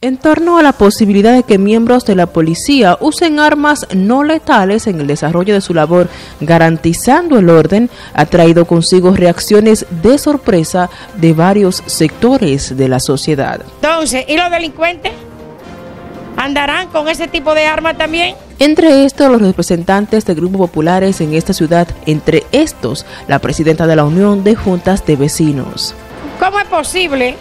En torno a la posibilidad de que miembros de la policía usen armas no letales en el desarrollo de su labor, garantizando el orden, ha traído consigo reacciones de sorpresa de varios sectores de la sociedad. Entonces, ¿y los delincuentes? ¿Andarán con ese tipo de arma también? Entre estos, los representantes de grupos populares en esta ciudad, entre estos, la presidenta de la Unión de Juntas de Vecinos. ¿Cómo es posible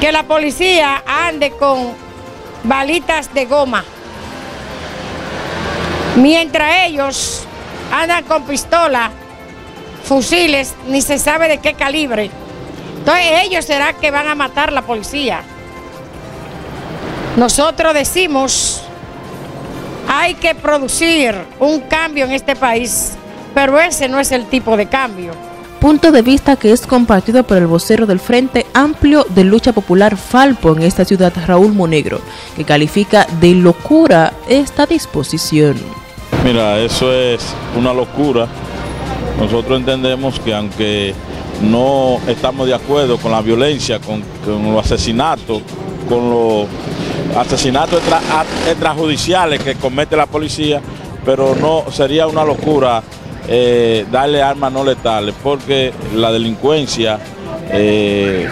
que la policía ande con balitas de goma, mientras ellos andan con pistolas, fusiles, ni se sabe de qué calibre. Entonces ellos será que van a matar la policía. Nosotros decimos, hay que producir un cambio en este país, pero ese no es el tipo de cambio punto de vista que es compartido por el vocero del Frente Amplio de Lucha Popular Falpo en esta ciudad, Raúl Monegro, que califica de locura esta disposición. Mira, eso es una locura. Nosotros entendemos que aunque no estamos de acuerdo con la violencia, con, los asesinatos, con los asesinatos extrajudiciales que comete la policía, pero no sería una locura eh, darle armas no letales, porque la delincuencia eh,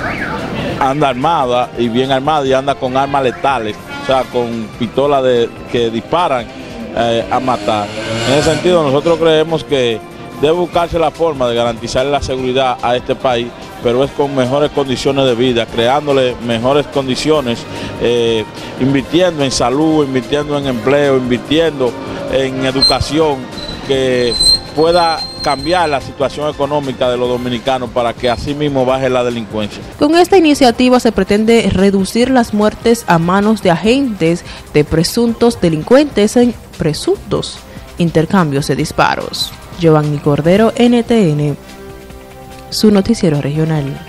anda armada y bien armada y anda con armas letales, o sea, con pistolas que disparan eh, a matar. En ese sentido, nosotros creemos que debe buscarse la forma de garantizar la seguridad a este país, pero es con mejores condiciones de vida, creándole mejores condiciones, invirtiendo en salud, invirtiendo en empleo, invirtiendo en educación, que pueda cambiar la situación económica de los dominicanos para que así mismo baje la delincuencia. Con esta iniciativa se pretende reducir las muertes a manos de agentes de presuntos delincuentes en presuntos intercambios de disparos. Giovanni Cordero, NTN, su noticiero regional.